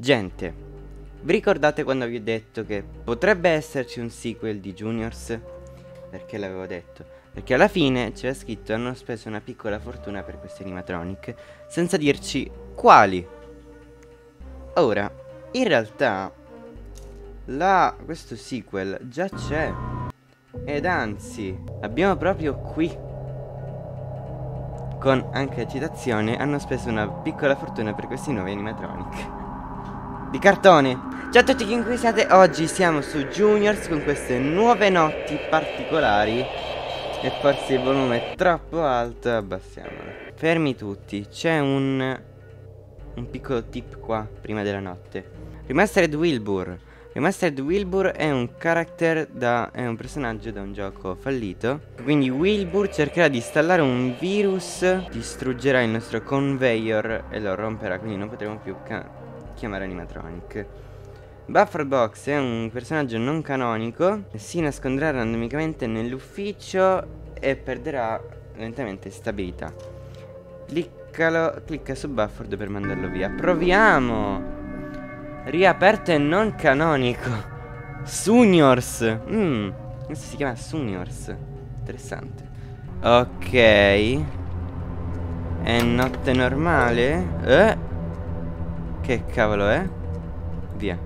Gente, vi ricordate quando vi ho detto che potrebbe esserci un sequel di Juniors? Perché l'avevo detto? Perché alla fine c'era scritto hanno speso una piccola fortuna per questi animatronic senza dirci quali. Ora, in realtà la, questo sequel già c'è. Ed anzi, abbiamo proprio qui. Con anche citazione hanno speso una piccola fortuna per questi nuovi animatronic di cartone. Ciao a tutti chiunque siate, oggi siamo su Juniors con queste nuove notti particolari. E forse il volume è troppo alto, abbassiamolo. Fermi tutti, c'è un, un piccolo tip qua, prima della notte. Remastered Wilbur. Remastered Wilbur è un character da, è un personaggio da un gioco fallito. Quindi Wilbur cercherà di installare un virus Distruggerà il nostro conveyor e lo romperà Quindi non potremo più chiamare animatronic. Buffer Box è un personaggio non canonico, si nasconderà randomicamente nell'ufficio e perderà lentamente stabilità. Cliccalo, clicca su Buffer per mandarlo via. Proviamo! Riaperto e non canonico. Suniors. Mmm, questo si chiama Suniors. Interessante. Ok. È notte normale? Eh? Che cavolo è? Via.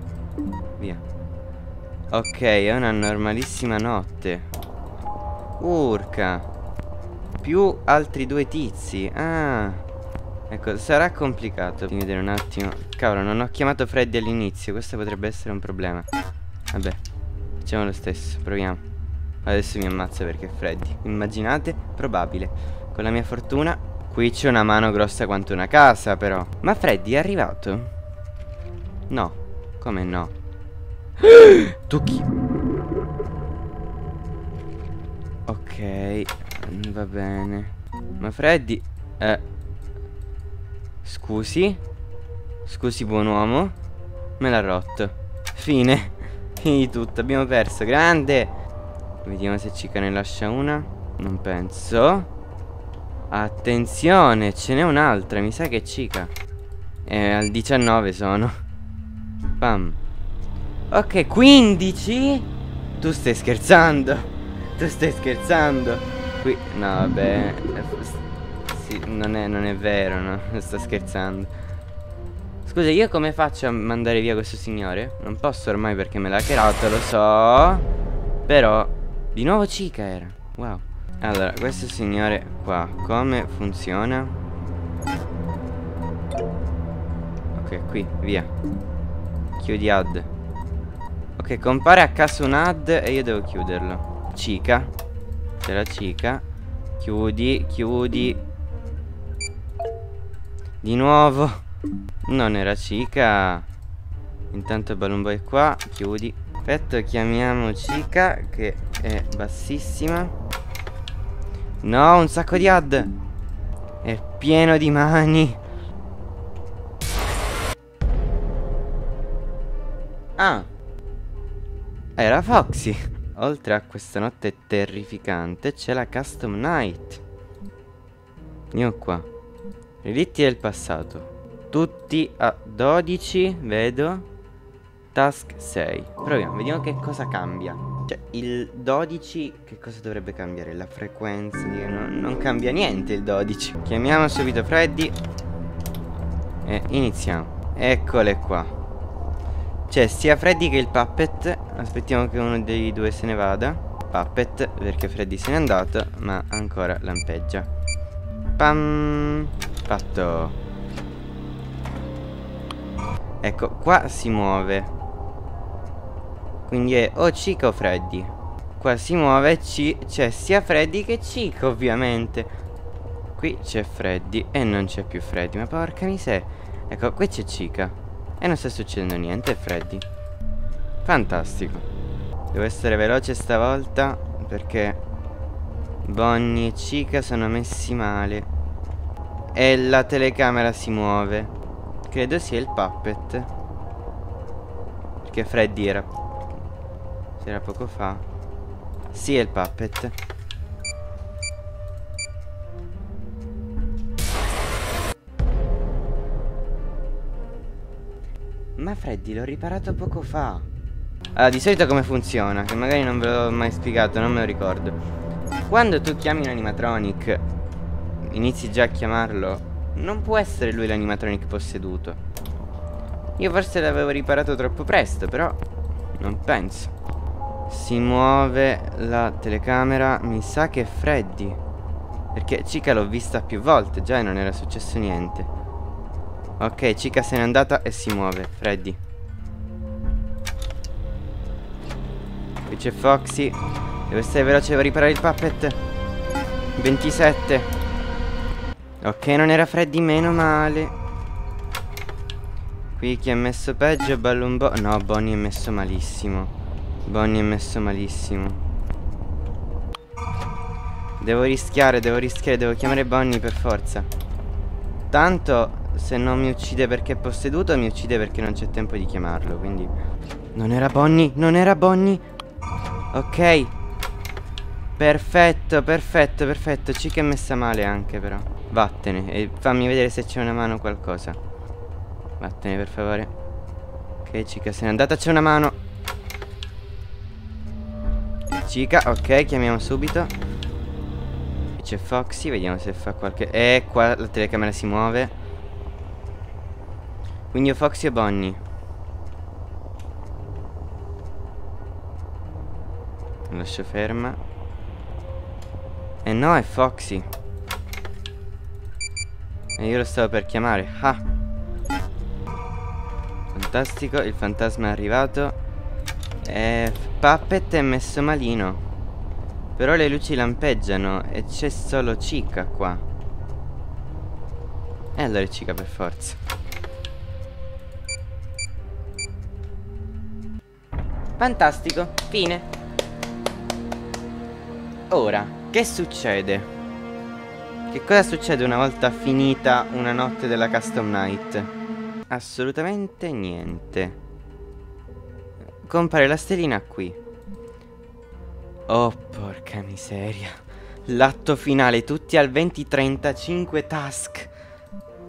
Via. Ok, è una normalissima notte. Urca. Più altri due tizi. Ah. Ecco, sarà complicato Fammi vedere un attimo. Cavolo, non ho chiamato Freddy all'inizio. Questo potrebbe essere un problema. Vabbè Facciamo lo stesso, proviamo. Adesso mi ammazza perché è Freddy. Immaginate? Probabile. Con la mia fortuna Qui c'è una mano grossa quanto una casa però. Ma Freddy è arrivato? No. Come no? tu chi? Ok Va bene. Ma Freddy Eh Scusi? Scusi buon uomo. Me l'ha rotto. Fine. Fine di tutto Abbiamo perso. Grande. Vediamo se Cica ne lascia una. Non penso. Attenzione, ce n'è un'altra, mi sa che è Cica. E al 19 sono. Pam. Ok, 15? Tu stai scherzando? Tu stai scherzando? Qui, no, vabbè. Sì, non è, non è vero, no? Sto scherzando. Scusa, io come faccio a mandare via questo signore? Non posso ormai perché me l'ha hackerato, lo so. Però, di nuovo Cica era. Wow. Allora, questo signore qua, come funziona? Ok, qui, via Chiudi ad. Ok, compare a caso un ad e io devo chiuderlo. Cica. C'è la cica. Chiudi, chiudi. Di nuovo. Non era cica. Intanto Balloon Boy qua. Chiudi. Perfetto, chiamiamo cica Che è bassissima. No, un sacco di ad. È pieno di mani. Ah. Era Foxy. Oltre a questa notte terrificante c'è la Custom Night. Io qua. Relitti del passato. Tutti a 12, vedo. Task 6. Proviamo, vediamo che cosa cambia. Cioè, il 12 che cosa dovrebbe cambiare? La frequenza? Non, non cambia niente il 12. Chiamiamo subito Freddy. E iniziamo. Eccole qua. C'è sia Freddy che il Puppet. Aspettiamo che uno dei due se ne vada. Puppet, perché Freddy se n'è andato, ma ancora lampeggia. Pam! Fatto. Ecco, qua si muove. Quindi è o Chica o Freddy Qua si muove c'è sia Freddy che Chica ovviamente Qui c'è Freddy e non c'è più Freddy Ma porca miseria Ecco qui c'è Chica E non sta succedendo niente Freddy. Fantastico. Devo essere veloce stavolta Perché Bonnie e Chica sono messi male. E la telecamera si muove. Credo sia il puppet. Perché Freddy era c'era poco fa. Sì, è il puppet. Ma Freddy l'ho riparato poco fa. Allora, di solito come funziona? Che magari non ve l'ho mai spiegato, non me lo ricordo. Quando tu chiami un animatronic, inizi già a chiamarlo, non può essere lui l'animatronic posseduto. Io forse l'avevo riparato troppo presto, però non penso. Si muove la telecamera, mi sa che è Freddy. Perché Chica l'ho vista più volte già e non era successo niente. Ok, Chica se n'è andata e si muove, Freddy. Qui c'è Foxy. Deve stare veloce, devo riparare il puppet. 27. Ok, non era Freddy, meno male. Qui chi ha messo peggio? Balloon Bo No, Bonnie è messo malissimo. Bonnie è messo malissimo. Devo rischiare, devo rischiare, devo chiamare Bonnie per forza. Tanto se non mi uccide perché è posseduto, mi uccide perché non c'è tempo di chiamarlo, quindi... Non era Bonnie, non era Bonnie. Ok. Perfetto, perfetto, perfetto. Cica è messa male anche però. Vattene e fammi vedere se c'è una mano o qualcosa. Vattene per favore. Ok, Cica se n'è andata, c'è una mano. Cica, ok, chiamiamo subito. C'è Foxy, vediamo se fa qualche... Eh, qua la telecamera si muove. Quindi ho Foxy e Bonnie. Lascio ferma. E eh no, è Foxy. E io lo stavo per chiamare. Ah! Fantastico, il fantasma è arrivato. E Puppet è messo malino. Però le luci lampeggiano e c'è solo Chica qua. E allora è Chica per forza. Fantastico, fine. Ora, che succede? Che cosa succede una volta finita una notte della Custom Night? Assolutamente niente. Compare la stellina qui. Oh, porca miseria. L'atto finale, tutti al 2035 task.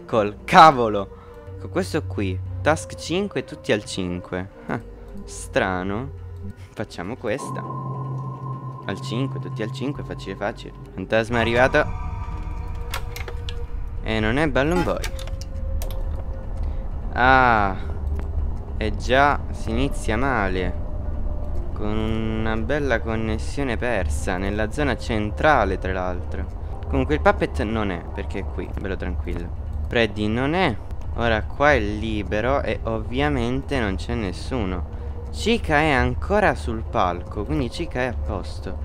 Col cavolo. Con questo qui, task 5 tutti al 5. Ah. Strano. Facciamo questa. Al 5, tutti al 5, facile facile. Fantasma è arrivato. E non è Balloon Boy. Ah. E già si inizia male. Con una bella connessione persa nella zona centrale tra l'altro. Comunque il puppet non è, perché è qui, bello tranquillo. Freddy non è. Ora qua è libero e ovviamente non c'è nessuno. Chica è ancora sul palco, quindi Chica è a posto.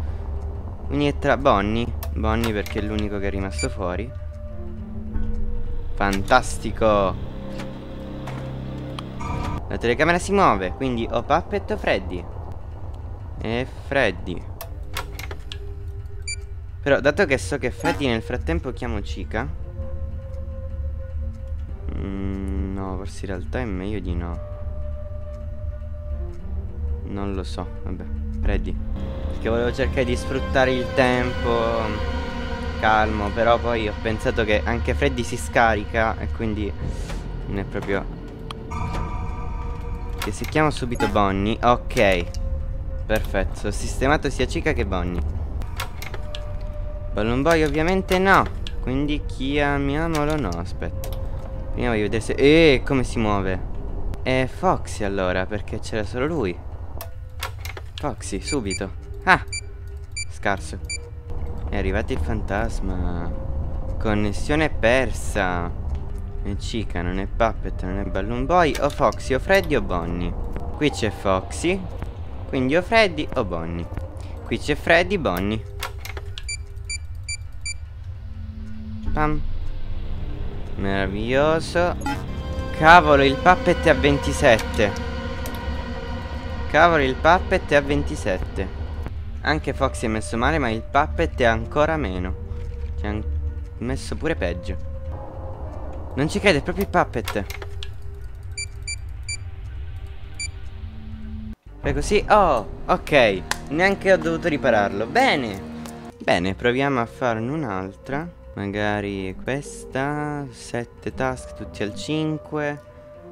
Quindi è tra Bonnie, Bonnie perché è l'unico che è rimasto fuori. Fantastico! La telecamera si muove, quindi o Puppet o Freddy. E Freddy. Però dato che so che Freddy nel frattempo chiamo Chica mm, No, forse in realtà è meglio di no non lo so, vabbè, Freddy. Perché volevo cercare di sfruttare il tempo calmo, però poi ho pensato che anche Freddy si scarica e quindi non è proprio... Che se chiamo subito Bonnie, ok. Perfetto, ho sistemato sia Chica che Bonnie. Balloon Boy ovviamente no, quindi chiamiamolo no, aspetta. Prima voglio vedere se... Eh, come si muove. È Foxy allora, perché c'era solo lui. Foxy, subito. Ah! Scarso. È arrivato il fantasma. Connessione persa. E Chica, non è Puppet, non è Balloon Boy. O Foxy, o Freddy o Bonnie. Qui c'è Foxy. Quindi o Freddy o Bonnie. Qui c'è Freddy, Bonnie. Pam. Meraviglioso. Cavolo, il Puppet è a 27. Cavolo, il puppet è a 27. Anche Foxy è messo male, ma il puppet è ancora meno. Ci ha messo pure peggio. Non ci crede, è proprio il puppet. Fai così. Oh, ok. Neanche ho dovuto ripararlo. Bene. Bene, proviamo a farne un'altra. Magari questa. 7 task tutti al 5.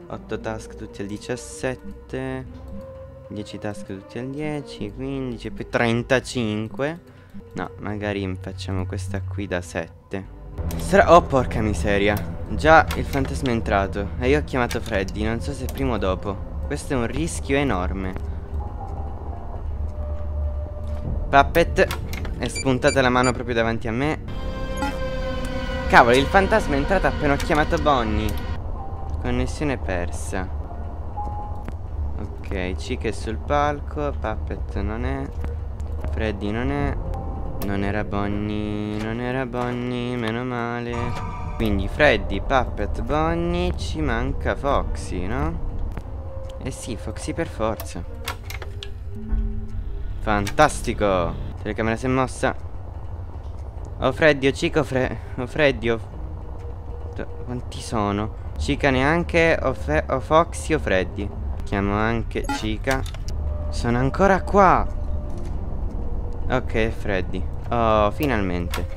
8 task tutti al 17 10 task tutti al 10 15 più 35 No, magari facciamo questa qui da 7 Sarà... Oh porca miseria. Già il fantasma è entrato E io ho chiamato Freddy Non so se prima o dopo. Questo è un rischio enorme. Puppet È spuntata la mano proprio davanti a me. Cavolo il fantasma è entrato appena ho chiamato Bonnie. Connessione persa Ok, Chica è sul palco Puppet non è Freddy non è Non era Bonnie Non era Bonnie, meno male. Quindi Freddy, Puppet, Bonnie Ci manca Foxy, no? Eh sì, Foxy per forza. Fantastico! Telecamera si è mossa. Oh Freddy, oh Chico, Fre oh Freddy, oh Quanti sono? Chica neanche o, Fe o Foxy o Freddy Chiamo anche Chica. Sono ancora qua. Ok Freddy. Oh finalmente.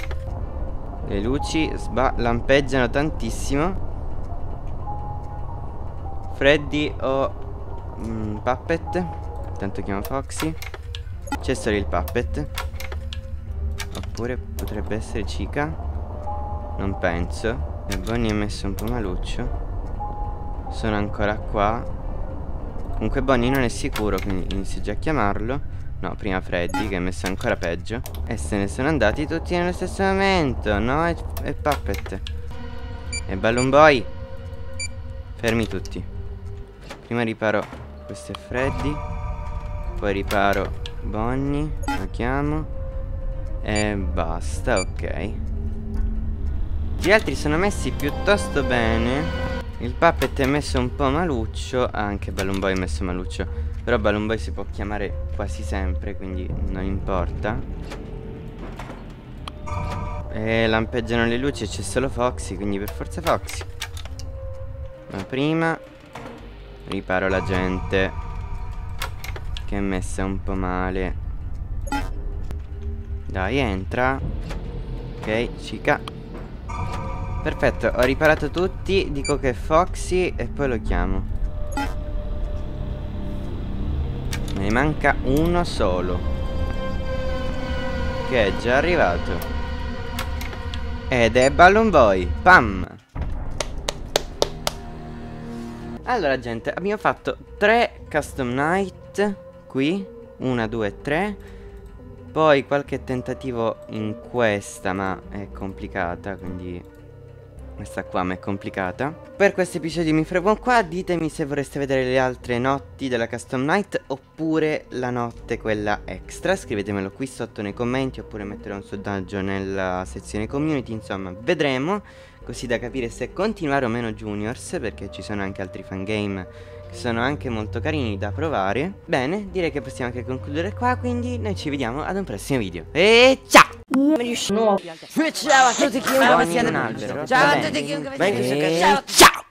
Le luci lampeggiano tantissimo. Freddy o mm, Puppet. Tanto chiamo Foxy. C'è solo il Puppet. Oppure potrebbe essere Chica. Non penso. E Bonnie è messo un po' maluccio. Sono ancora qua Comunque Bonnie non è sicuro Quindi inizio già a chiamarlo. No, prima Freddy che è messo ancora peggio. E se ne sono andati tutti nello stesso momento. No, e, e Puppet E Balloon Boy. Fermi tutti. Prima riparo Questo è Freddy. Poi riparo Bonnie La chiamo. E basta, ok. Gli altri sono messi piuttosto bene Il puppet è messo un po' maluccio Anche Balloon Boy è messo maluccio Però Balloon Boy si può chiamare quasi sempre Quindi non importa. E lampeggiano le luci e c'è solo Foxy Quindi per forza Foxy. Ma prima Riparo la gente Che è messa un po' male. Dai entra. Ok cica Perfetto, ho riparato tutti, dico che è Foxy e poi lo chiamo. Me ne manca uno solo. Che è già arrivato. Ed è Balloon Boy. Pam! Allora gente, abbiamo fatto tre custom night qui. Una, due, tre. Poi qualche tentativo in questa, ma è complicata, quindi questa qua mi è complicata. Per questo episodio mi fermo qua Ditemi se vorreste vedere le altre notti della Custom Night Oppure la notte quella extra. Scrivetemelo qui sotto nei commenti Oppure metterò un sondaggio nella sezione community Insomma vedremo. Così da capire se continuare o meno Juniors Perché ci sono anche altri fangame sono anche molto carini da provare. Bene direi che possiamo anche concludere qua Quindi noi ci vediamo ad un prossimo video. E ciao! Ciao a tutti chiunque sia un albero. Ciao a tutti chiunque sia Ciao.